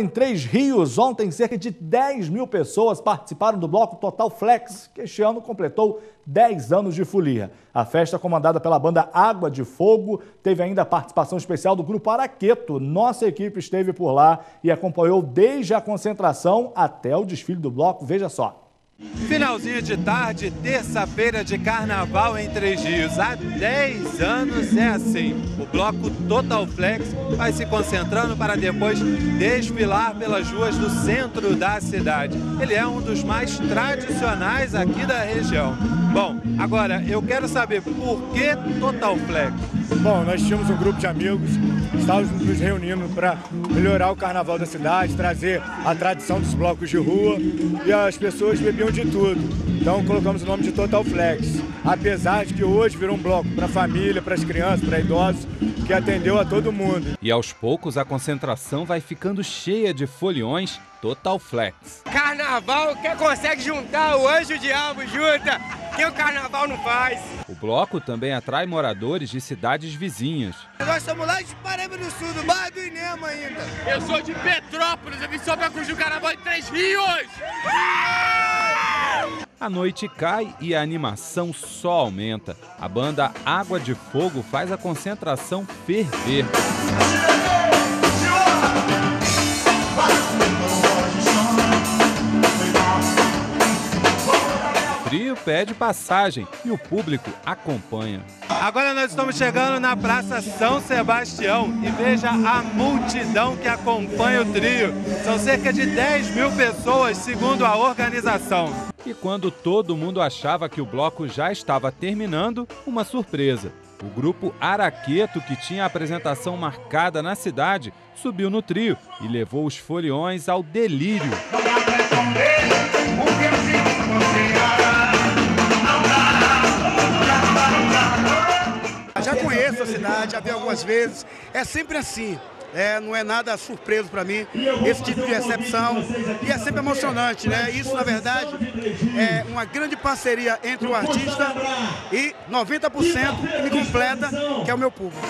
Em Três Rios, ontem, cerca de 10 mil pessoas participaram do bloco Total Flex, que este ano completou 10 anos de folia. A festa, comandada pela banda Água de Fogo, teve ainda a participação especial do Grupo Araqueto. Nossa equipe esteve por lá e acompanhou desde a concentração até o desfile do bloco. Veja só. Finalzinho de tarde, terça-feira de carnaval em Três Rios. Há 10 anos é assim. O bloco Total Flex vai se concentrando para depois desfilar pelas ruas do centro da cidade. Ele é um dos mais tradicionais aqui da região. Bom, agora eu quero saber por que Total Flex? Bom, nós tínhamos um grupo de amigos, estávamos nos reunindo para melhorar o carnaval da cidade, trazer a tradição dos blocos de rua e as pessoas bebiam de tudo. Então colocamos o nome de Total Flex. Apesar de que hoje virou um bloco para família, para as crianças, para idosos, que atendeu a todo mundo. E aos poucos a concentração vai ficando cheia de foliões Total Flex. Carnaval, quem consegue juntar o anjo e o diabo junta, que o carnaval não faz. O bloco também atrai moradores de cidades vizinhas. Nós somos lá de Paraíba do Sul, do bairro do Inema ainda. Eu sou de Petrópolis, eu vim só pra curtir o carnaval em Três Rios. A noite cai e a animação só aumenta. A banda Água de Fogo faz a concentração ferver. Frio pede passagem e o público acompanha. Agora nós estamos chegando na Praça São Sebastião e veja a multidão que acompanha o trio. São cerca de 10 mil pessoas, segundo a organização. E quando todo mundo achava que o bloco já estava terminando, uma surpresa. O grupo Araqueto, que tinha a apresentação marcada na cidade, subiu no trio e levou os foliões ao delírio. Cidade, já vi algumas vezes. É sempre assim. É, não é nada surpreso para mim esse tipo de recepção e é sempre emocionante, né? Isso na verdade é uma grande parceria entre o artista e 90% que me completa, que é o meu público.